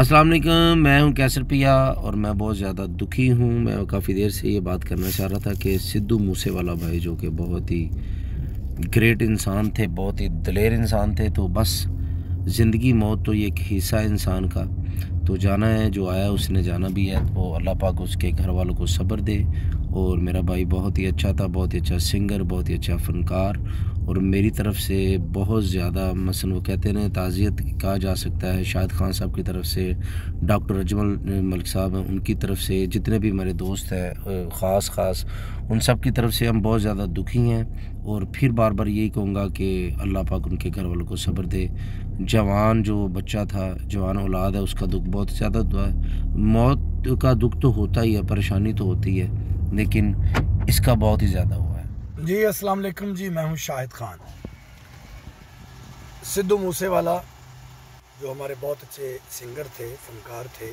अस्सलाम वालेकुम मैं हूँ कैसर पिया और मैं बहुत ज़्यादा दुखी हूँ। मैं काफ़ी देर से ये बात करना चाह रहा था कि सिद्धू मूसे वाला भाई जो कि बहुत ही ग्रेट इंसान थे, बहुत ही दलेर इंसान थे तो बस ज़िंदगी मौत तो ये एक हिस्सा इंसान का। तो जाना है, जो आया उसने जाना भी है तो अल्लाह पाक उसके घर वालों को सब्र दे। और मेरा भाई बहुत ही अच्छा था, बहुत ही अच्छा सिंगर बहुत ही अच्छा फ़नकार और मेरी तरफ़ से बहुत ज़्यादा मसन वो कहते हैं ताज़ियत कहा जा सकता है। शाहिद खान साहब की तरफ़ से, डॉक्टर अजमल मलिक साहब हैं उनकी तरफ़ से, जितने भी मेरे दोस्त हैं ख़ास ख़ास, उन सब की तरफ़ से हम बहुत ज़्यादा दुखी हैं और फिर बार बार यही कहूँगा कि अल्लाह पाक उनके घर वालों को सब्र दे। जवान जो बच्चा था, जवान औलाद है, उसका दुख बहुत ज़्यादा है। मौत का दुख तो होता ही है, परेशानी तो होती है, लेकिन इसका बहुत ही ज़्यादा हुआ। जी, अस्सलाम वालेकुम जी, मैं हूँ शाहिद खान। सिद्धू मूसेवाला, जो हमारे बहुत अच्छे सिंगर थे, फनकार थे,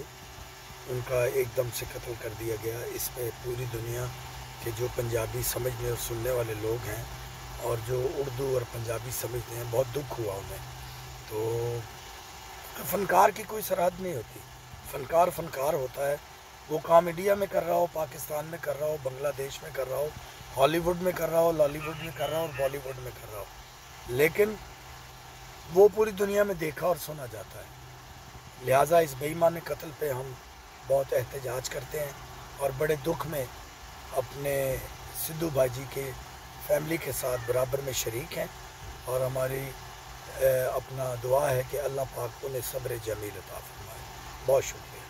उनका एकदम से कत्ल कर दिया गया। इस पर पूरी दुनिया के जो पंजाबी समझने और सुनने वाले लोग हैं, और जो उर्दू और पंजाबी समझते हैं, बहुत दुख हुआ उन्हें। तो फ़नकार की कोई सरहद नहीं होती। फ़नकार फ़नकार होता है वो काम इंडिया में कर रहा हो, पाकिस्तान में कर रहा हो, बांग्लादेश में कर रहा हो, हॉलीवुड में कर रहा हो, लॉलीवुड में कर रहा हो और बॉलीवुड में कर रहा हो। लेकिन वो पूरी दुनिया में देखा और सुना जाता है। लिहाजा इस बेईमान कत्ल पे हम बहुत एहतजाज करते हैं और बड़े दुख में अपने सिद्धू भाजी के फैमिली के साथ बराबर में शरीक हैं और हमारी अपना दुआ है कि अल्लाह पाक उन्हें सब्र जमील अता फरमाए। बहुत शुक्रिया।